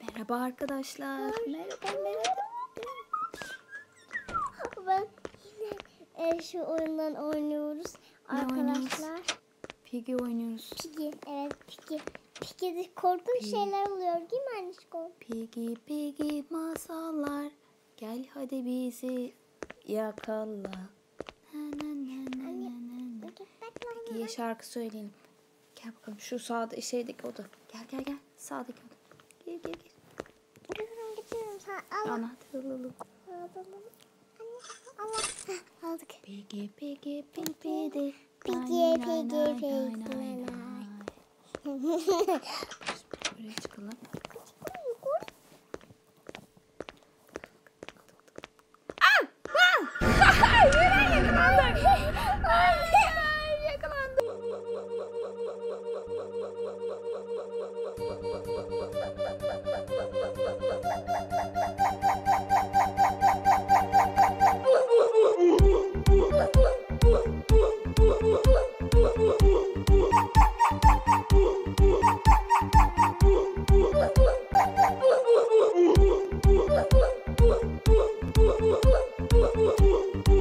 Merhaba arkadaşlar. Merhaba merhaba. Ben yine e, şu oyundan oynuyoruz Ne arkadaşlar. Piggy oynuyoruz. Piggy, evet Piggy. Piggy'de korkunç şeyler oluyor değil mi anneciğim? Piggy Piggy masallar. Gel hadi bizi yakala. Na, na, na, na, na, na, na. Piggy'ye şarkı söyleyelim. Gel bakalım şu sağda şeydeki oda. Gel gel gel. Sağdaki oda. Gel gel gel. Gidiyorum gidiyorum. Anahtarı alalım. Alalım. Anne, Allah. Heh, Aldık. Piggy Piggy Piggy Piggy, Piggy, Piggy, nay, nay. Buraya çıkalım. 嗯嗯嗯嗯嗯嗯嗯嗯